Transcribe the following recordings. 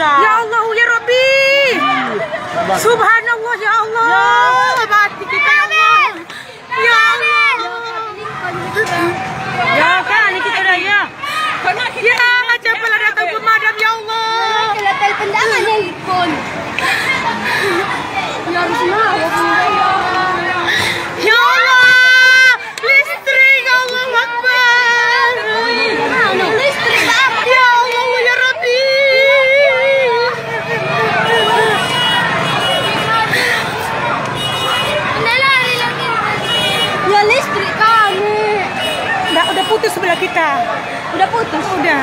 dah. Ya Allah, ya Rabbi. Subhanallah, ya Allah. Mati kita, ya Allah. Ya Allah. Ya kan, ini kita dah ya. Ya, cepatlah datang pemadam, ya Allah. Kalau telepon jangan nelpon. Ya harus mau. Ya Allah. Listrik, ya Allah Akbar. Listrik apa? Ya Allah, ya Rabbi. Lari lagi. Ya listrik kami. Udah, udah putus sebelah kita. Udah putus. Udah.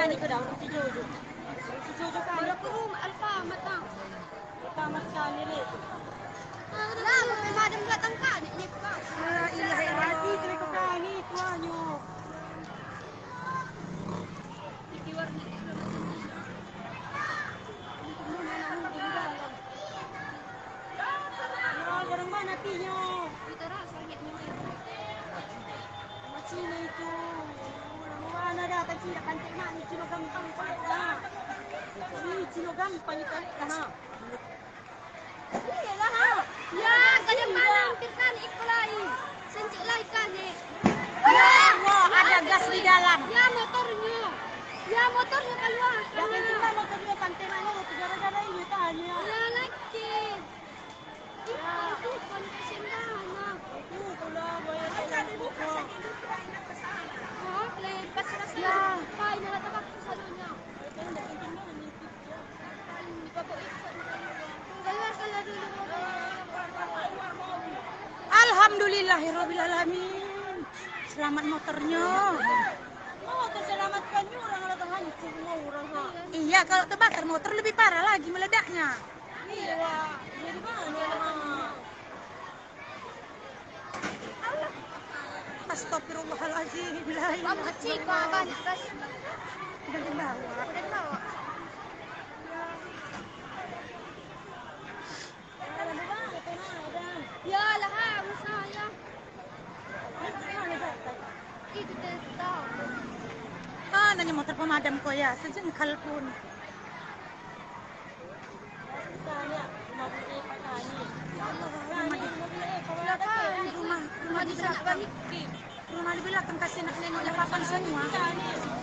ثاني كذا في جوجو في جوجو ثاني يقوم الفام مدام مدام الثاني ليه لا ما في مادم لا تنقاني لا إله إلا الله تدرك ثاني توانيو Mana dah tak cina kantik nak ni cino gampang pakai dah. Ni cino gampang ni tarik dah. Iya lah. ha. Ya, kadang malam kan ikut lain. Sencik lain kan ni. Ya, Allah ada gas di dalam. ya motornya. Ya motornya keluar. Mau kedua kantik nak ni gara-gara ini tanya. Ya lagi. Ya, alamin. Selamat motornya. Oh, terselamatkan ni orang orang. Iya, kalau terbakar motor lebih parah lagi meledaknya. Iya. Jadi mana? Astagfirullahaladzim. La ilaha Kamu cik kan? Udah dibawa. Udah? Ya saya. Itu. Ah, nanya motor pemadam kok ya. Sejengkal pun. Rumah di, rumah, rumah di Rumah di belakang kasih nak nengok lapapan semua.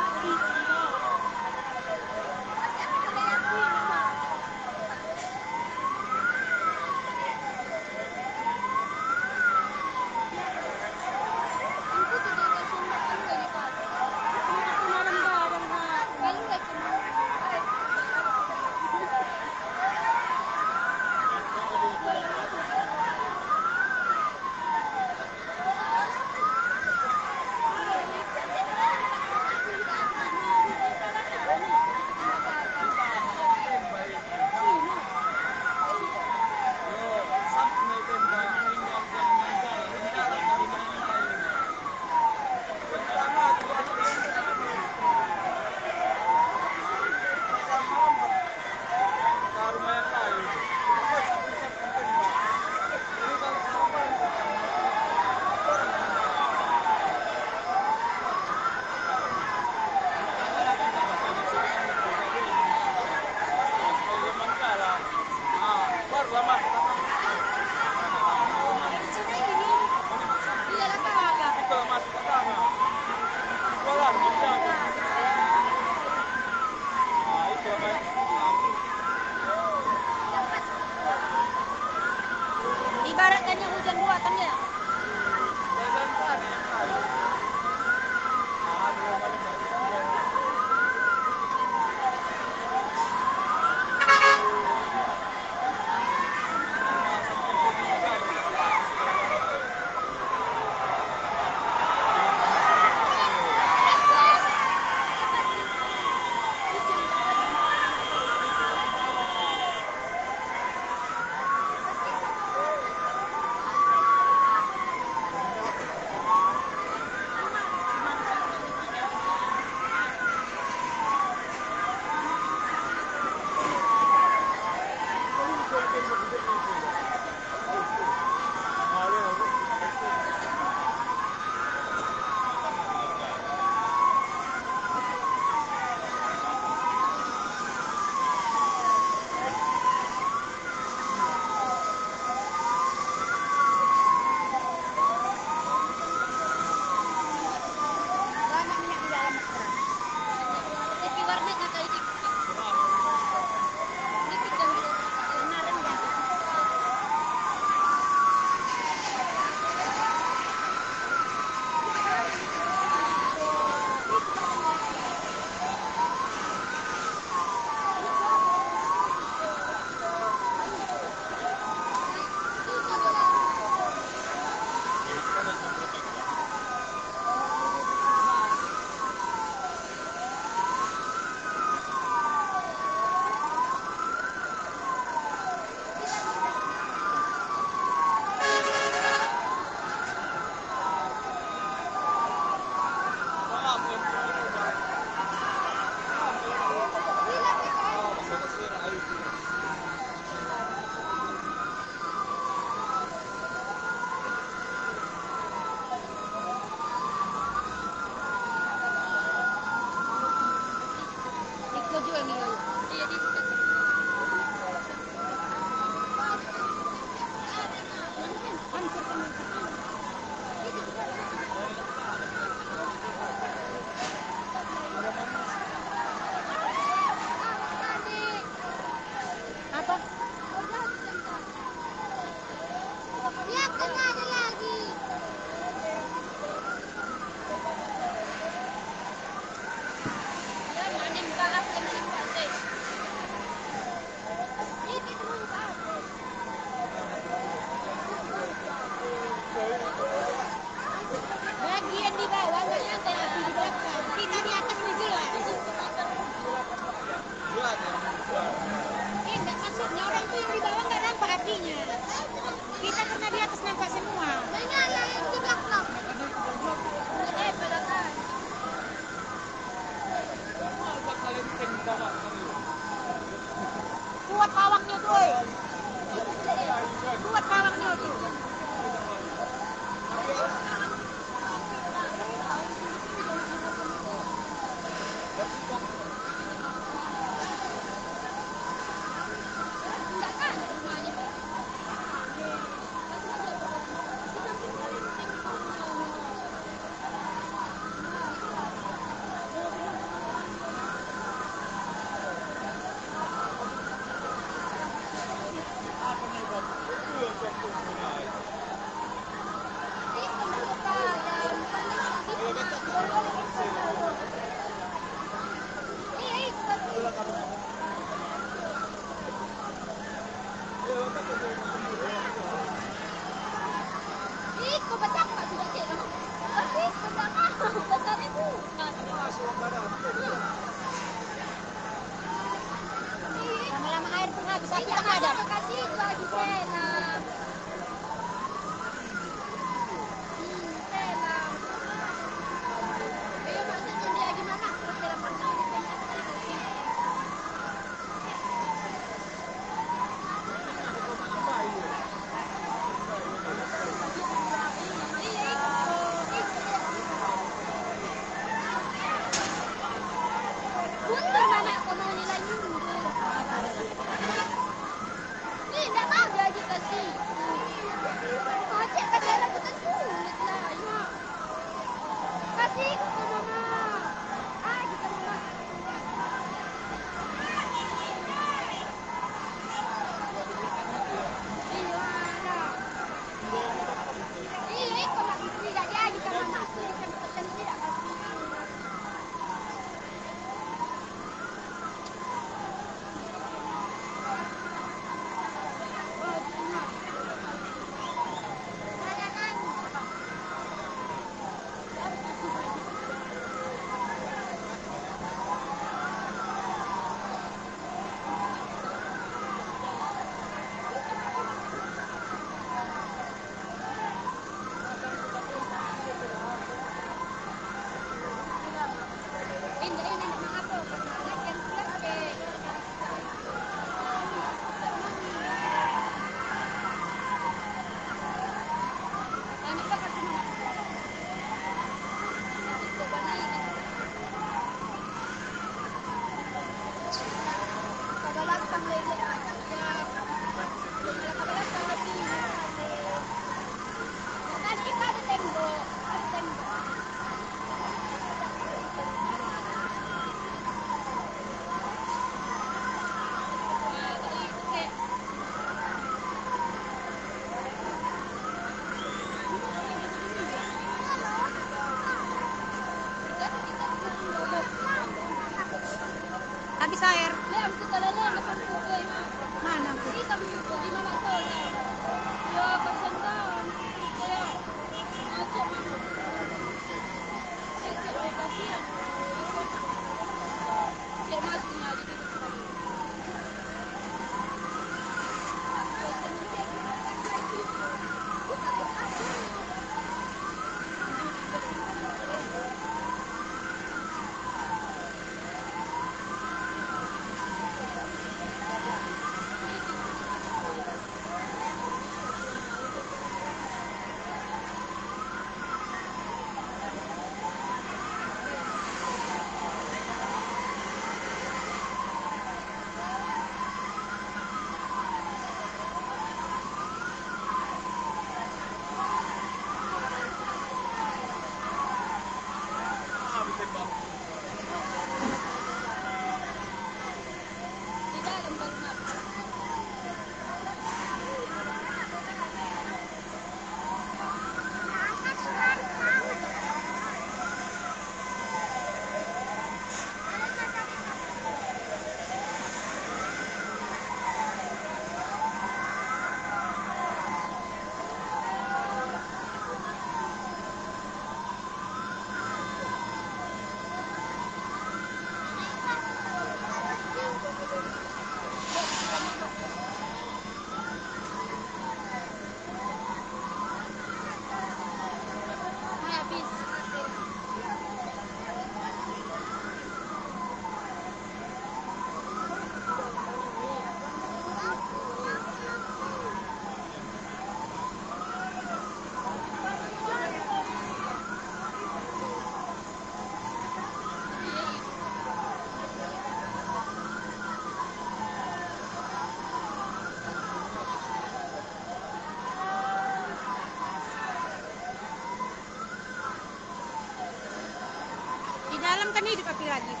kan ini dikasih lagi.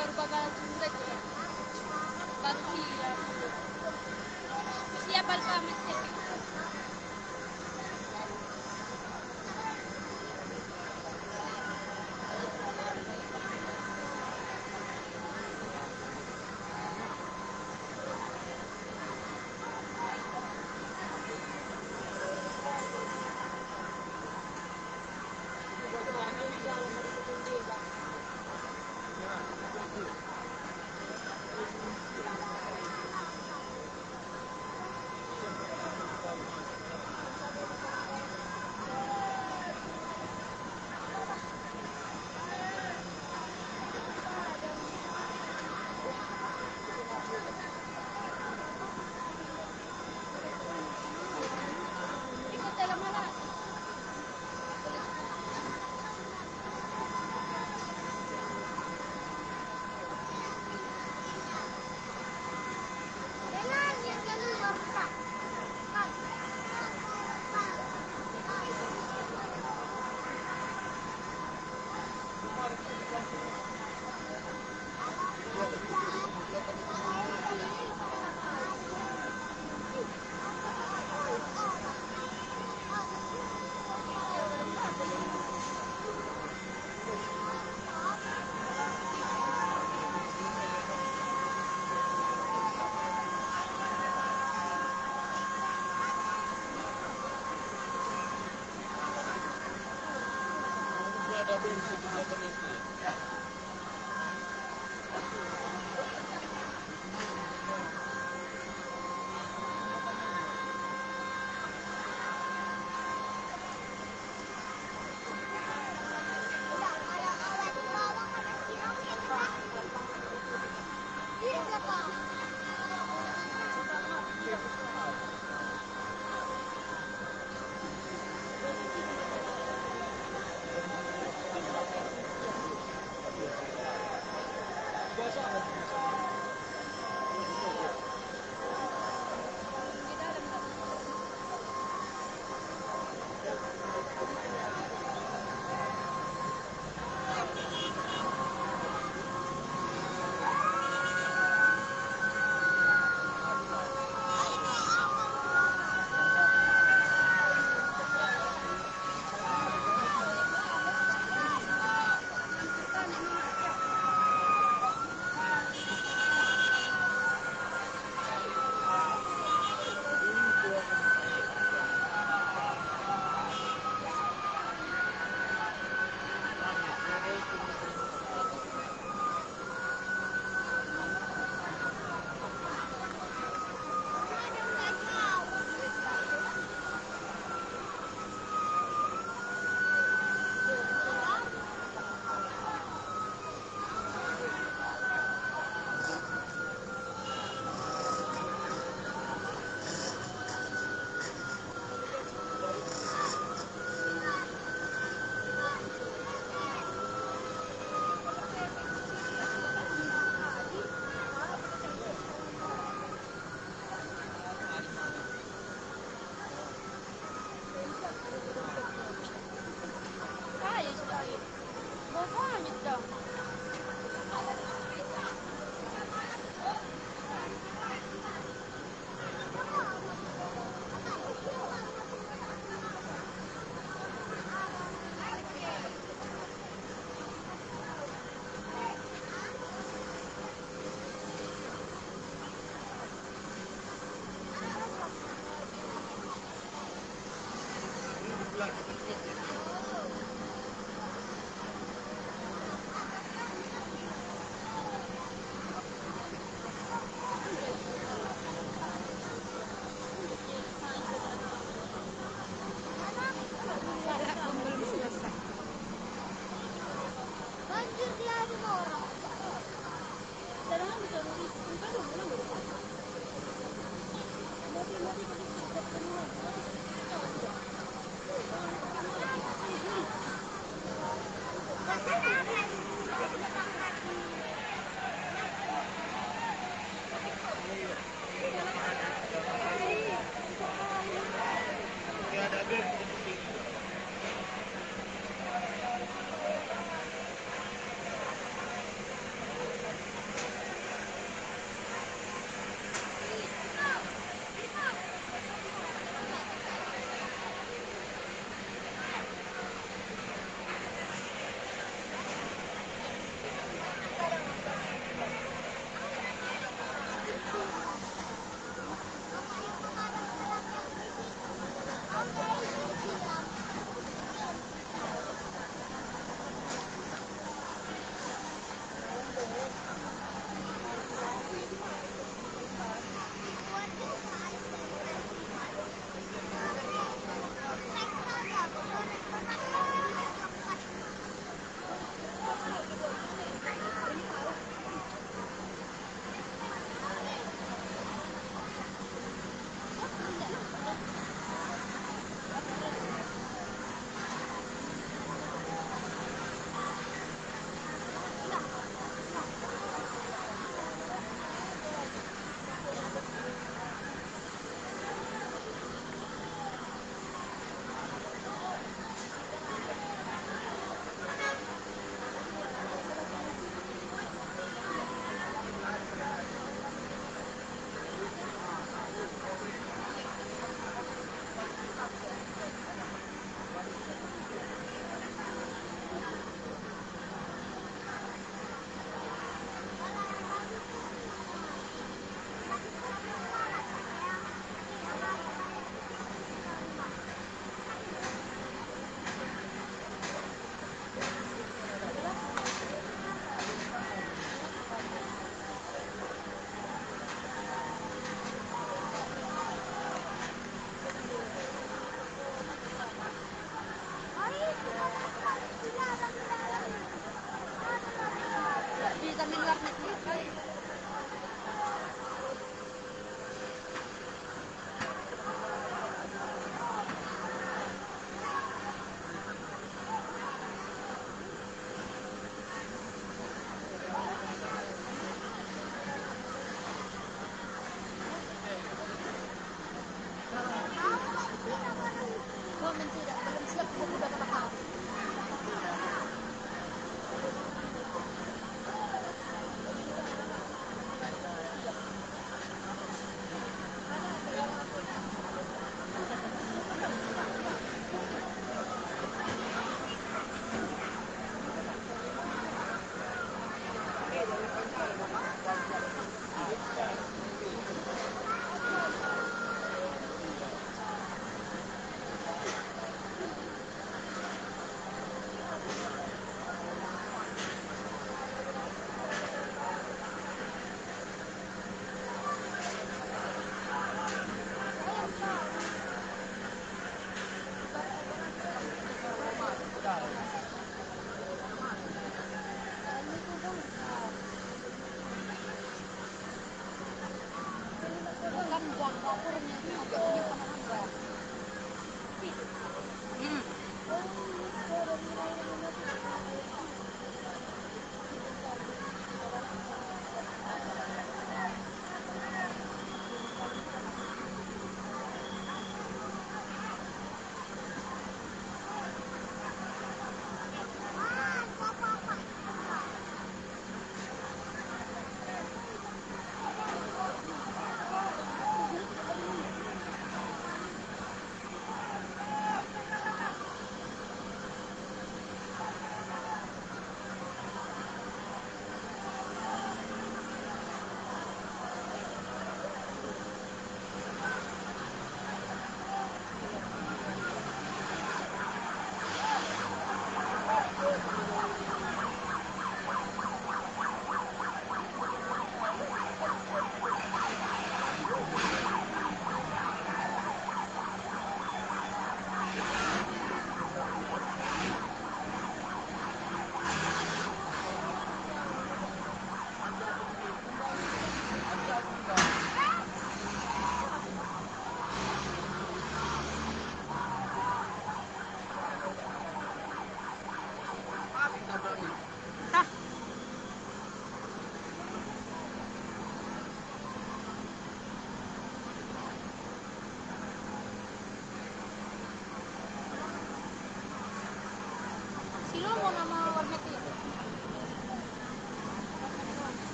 baru bakalan sulit ya baru siap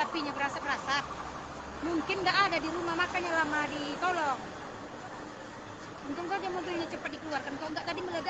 apinya berasap-rasap. Mungkin nggak ada di rumah makanya lama ditolong. Untung saja mobilnya cepat dikeluarkan. Kalau nggak tadi meledak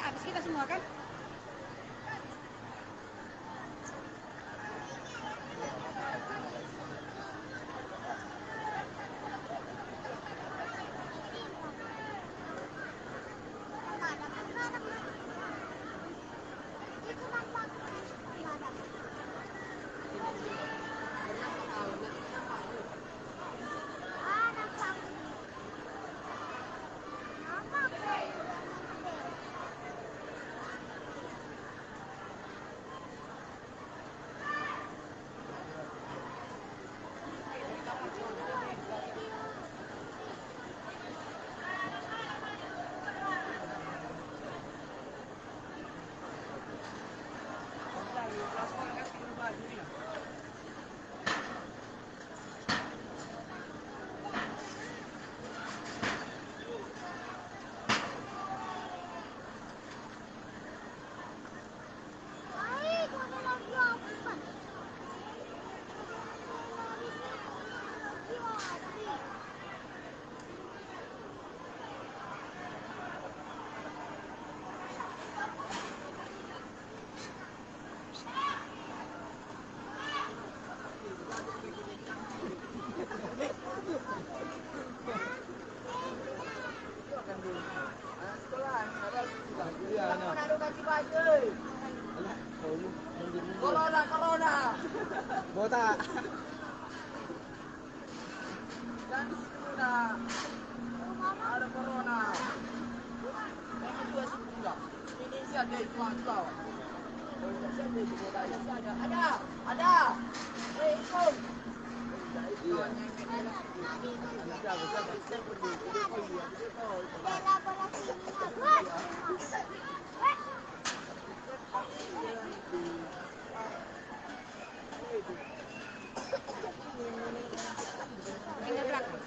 Corona, corona. Botak. Ada corona. Ini dua Ada, ada. Eh. Ini belakang.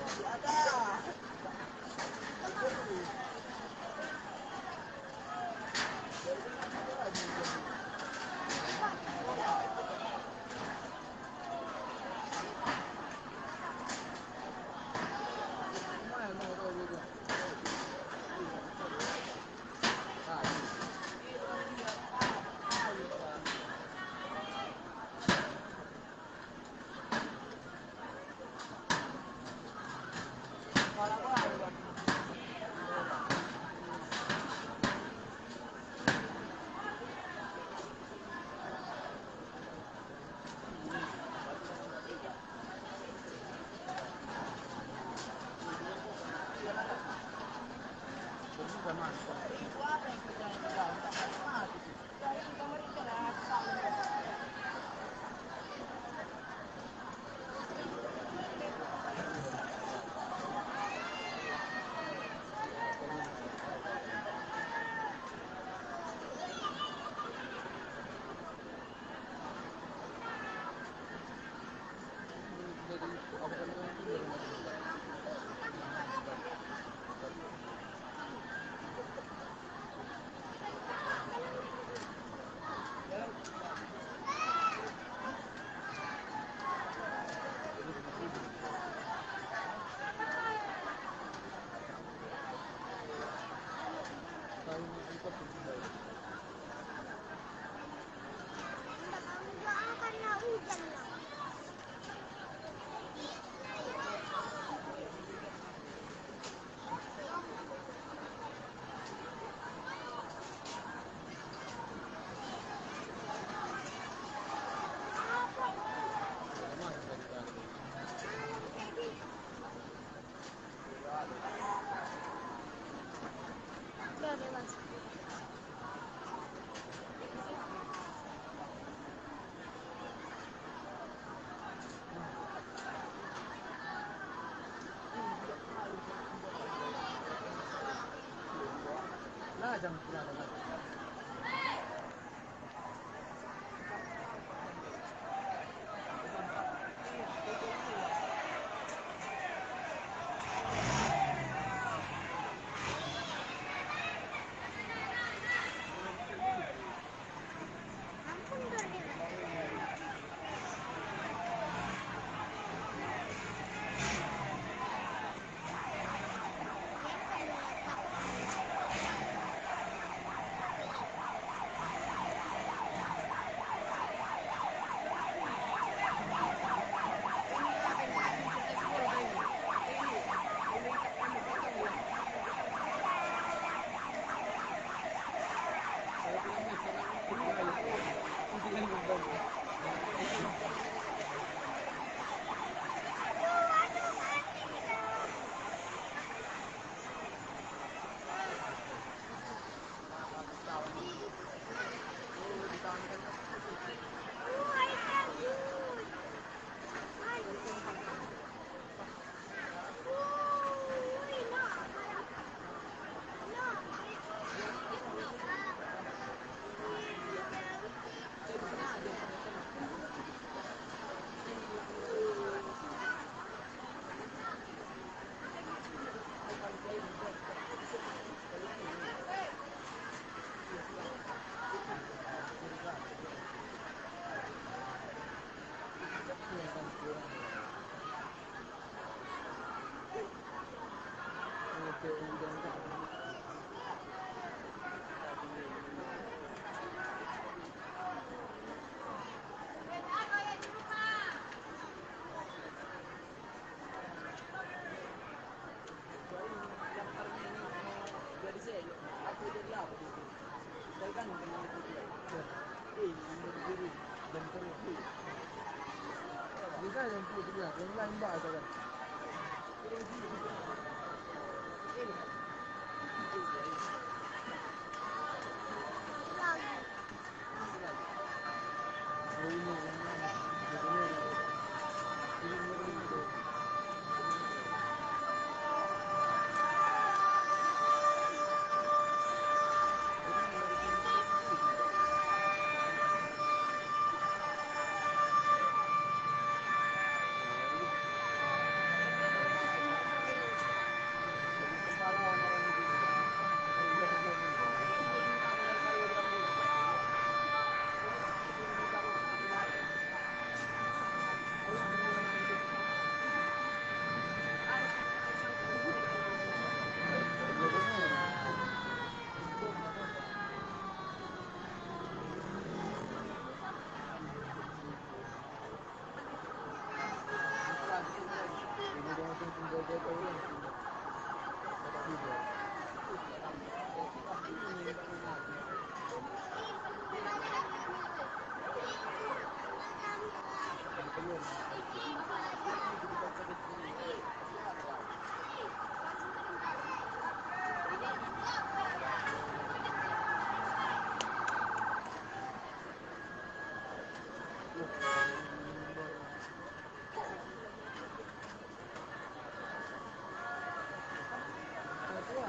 adam planı var. いいよ。你看人不一样，人家一百个人。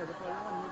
the following.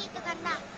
Itu 大